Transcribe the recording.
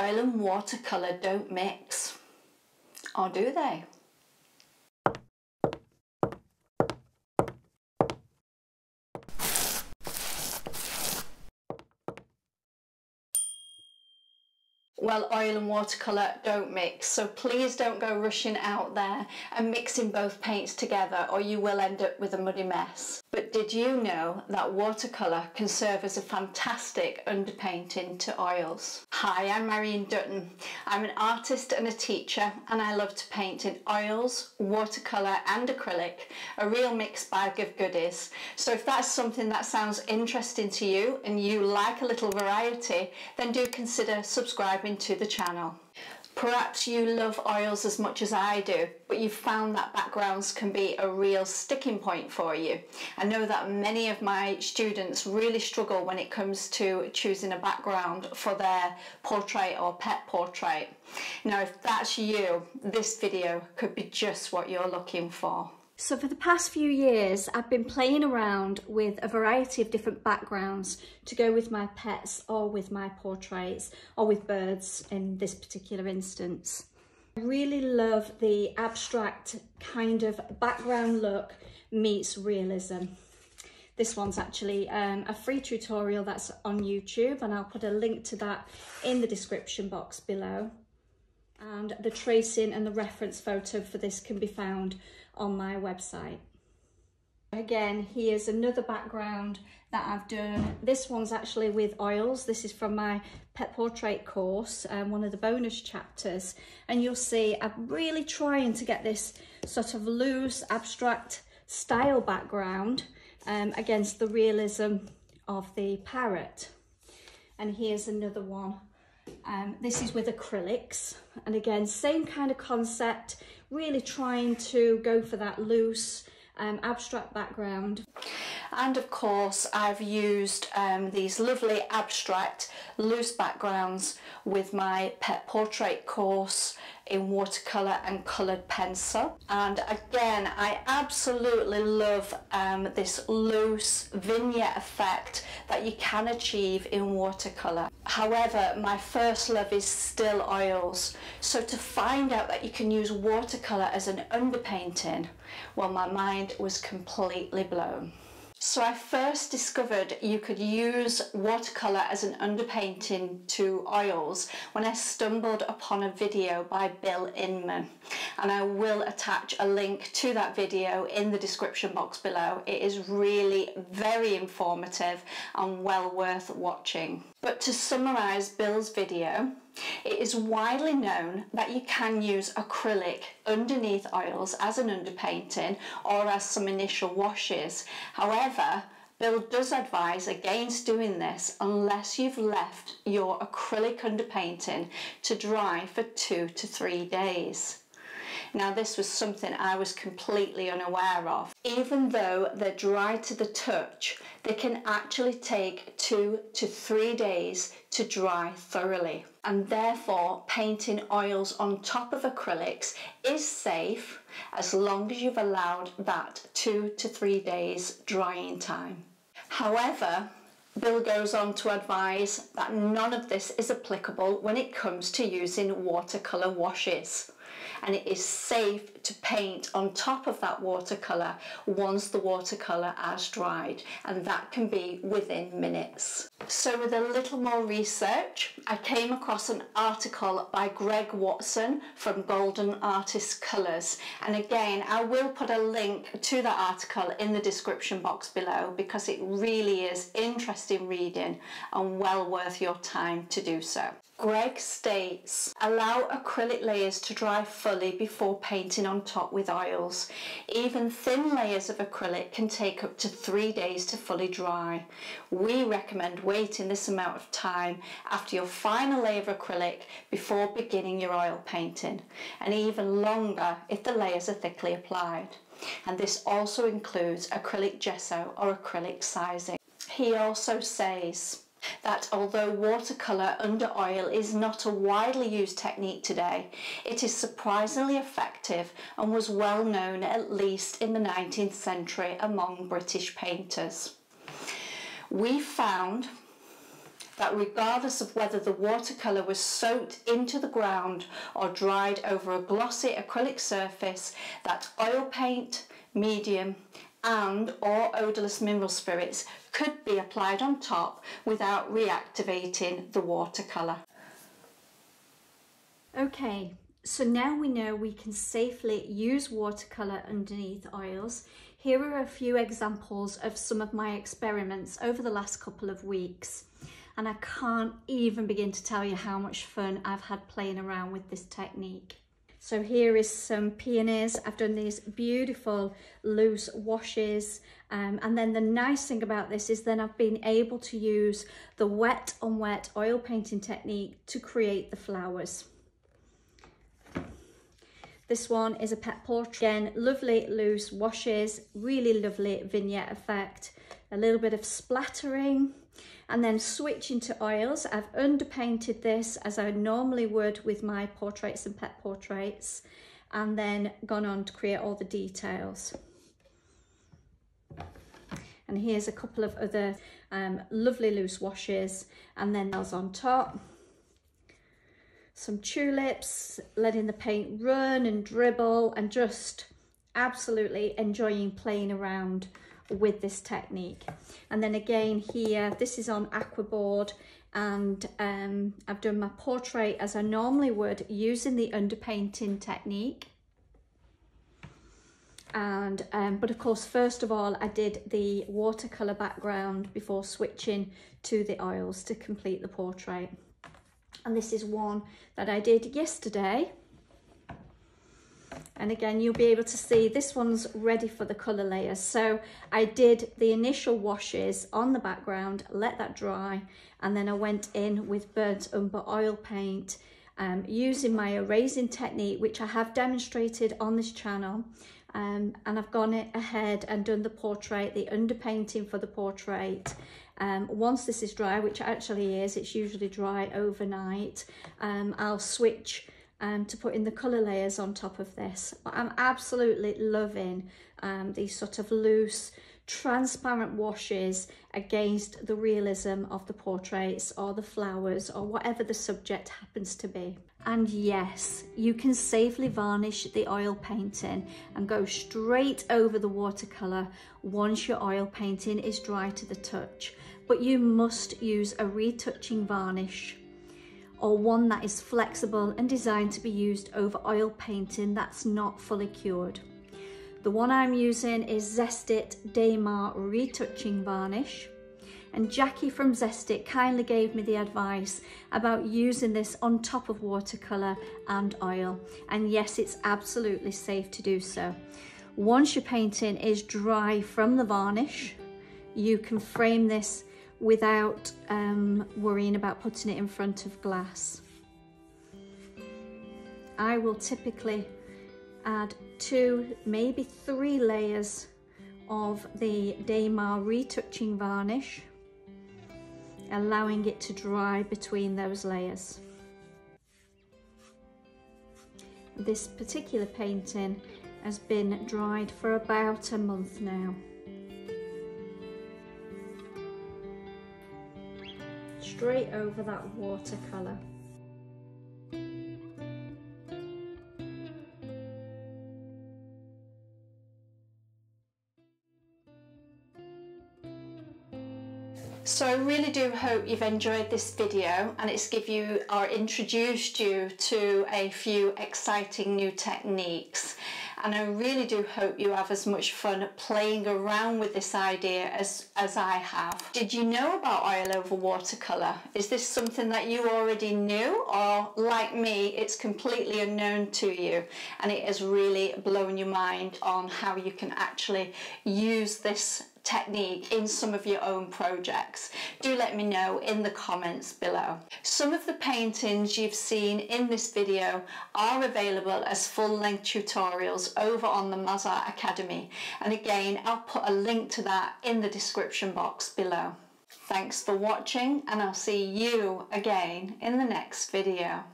Oil and watercolour don't mix, or do they? Well, oil and watercolour don't mix, so please don't go rushing out there and mixing both paints together or you will end up with a muddy mess. But did you know that watercolour can serve as a fantastic underpainting to oils? Hi, I'm Marion Dutton. I'm an artist and a teacher and I love to paint in oils, watercolour and acrylic, a real mixed bag of goodies. So if that's something that sounds interesting to you and you like a little variety, then do consider subscribing to the channel. Perhaps you love oils as much as I do, but you've found that backgrounds can be a real sticking point for you. I know that many of my students really struggle when it comes to choosing a background for their portrait or pet portrait. Now, if that's you, this video could be just what you're looking for. So for the past few years, I've been playing around with a variety of different backgrounds to go with my pets or with my portraits or with birds in this particular instance. I really love the abstract kind of background look meets realism. This one's actually um, a free tutorial that's on YouTube and I'll put a link to that in the description box below. And the tracing and the reference photo for this can be found on my website. Again, here's another background that I've done. This one's actually with oils. This is from my pet portrait course, um, one of the bonus chapters. And you'll see I'm really trying to get this sort of loose, abstract style background um, against the realism of the parrot. And here's another one. Um, this is with acrylics. And again, same kind of concept really trying to go for that loose um, abstract background. And of course I've used um, these lovely abstract loose backgrounds with my pet portrait course in watercolour and coloured pencil. And again, I absolutely love um, this loose vignette effect that you can achieve in watercolour. However, my first love is still oils. So to find out that you can use watercolour as an underpainting, well, my mind was completely blown. So I first discovered you could use watercolour as an underpainting to oils when I stumbled upon a video by Bill Inman and I will attach a link to that video in the description box below. It is really very informative and well worth watching. But to summarise Bill's video, it is widely known that you can use acrylic underneath oils as an underpainting or as some initial washes. However, Bill does advise against doing this unless you've left your acrylic underpainting to dry for two to three days. Now this was something I was completely unaware of. Even though they're dry to the touch, they can actually take two to three days to dry thoroughly. And therefore painting oils on top of acrylics is safe as long as you've allowed that two to three days drying time. However, Bill goes on to advise that none of this is applicable when it comes to using watercolour washes and it is safe to paint on top of that watercolour once the watercolour has dried and that can be within minutes. So with a little more research I came across an article by Greg Watson from Golden Artist Colours and again I will put a link to that article in the description box below because it really is interesting reading and well worth your time to do so. Greg states, allow acrylic layers to dry fully before painting on top with oils. Even thin layers of acrylic can take up to three days to fully dry. We recommend waiting this amount of time after your final layer of acrylic before beginning your oil painting, and even longer if the layers are thickly applied. And this also includes acrylic gesso or acrylic sizing. He also says, that although watercolour under oil is not a widely used technique today, it is surprisingly effective and was well known at least in the 19th century among British painters. We found that regardless of whether the watercolour was soaked into the ground or dried over a glossy acrylic surface, that oil paint, medium and or odourless mineral spirits could be applied on top without reactivating the watercolour. Okay, so now we know we can safely use watercolour underneath oils. Here are a few examples of some of my experiments over the last couple of weeks. And I can't even begin to tell you how much fun I've had playing around with this technique. So here is some peonies. I've done these beautiful loose washes. Um, and then the nice thing about this is then I've been able to use the wet on wet oil painting technique to create the flowers. This one is a pet portrait. Again, lovely loose washes, really lovely vignette effect, a little bit of splattering, and then switching to oils. I've underpainted this as I normally would with my portraits and pet portraits, and then gone on to create all the details. And here's a couple of other um, lovely loose washes, and then those on top some tulips, letting the paint run and dribble and just absolutely enjoying playing around with this technique. And then again here, this is on aquaboard and um, I've done my portrait as I normally would using the underpainting technique. And um, but of course, first of all, I did the watercolor background before switching to the oils to complete the portrait and this is one that I did yesterday and again you'll be able to see this one's ready for the colour layers so I did the initial washes on the background let that dry and then I went in with burnt umber oil paint um, using my erasing technique which I have demonstrated on this channel. Um, and I've gone ahead and done the portrait the underpainting for the portrait. Um, once this is dry, which actually is, it's usually dry overnight, um, I'll switch um, to put in the colour layers on top of this. I'm absolutely loving um, these sort of loose, transparent washes against the realism of the portraits or the flowers or whatever the subject happens to be. And yes, you can safely varnish the oil painting and go straight over the watercolour once your oil painting is dry to the touch but you must use a retouching varnish or one that is flexible and designed to be used over oil painting that's not fully cured. The one I'm using is Zest-it Daymar Retouching Varnish and Jackie from Zest-it kindly gave me the advice about using this on top of watercolour and oil and yes it's absolutely safe to do so. Once your painting is dry from the varnish you can frame this without um, worrying about putting it in front of glass. I will typically add two, maybe three layers of the Daymar retouching varnish, allowing it to dry between those layers. This particular painting has been dried for about a month now. Straight over that watercolour. So I really do hope you've enjoyed this video and it's give you or introduced you to a few exciting new techniques and I really do hope you have as much fun playing around with this idea as, as I have. Did you know about oil over watercolour? Is this something that you already knew or like me it's completely unknown to you and it has really blown your mind on how you can actually use this technique in some of your own projects? Do let me know in the comments below. Some of the paintings you've seen in this video are available as full-length tutorials over on the MazArt Academy and again I'll put a link to that in the description box below. Thanks for watching and I'll see you again in the next video.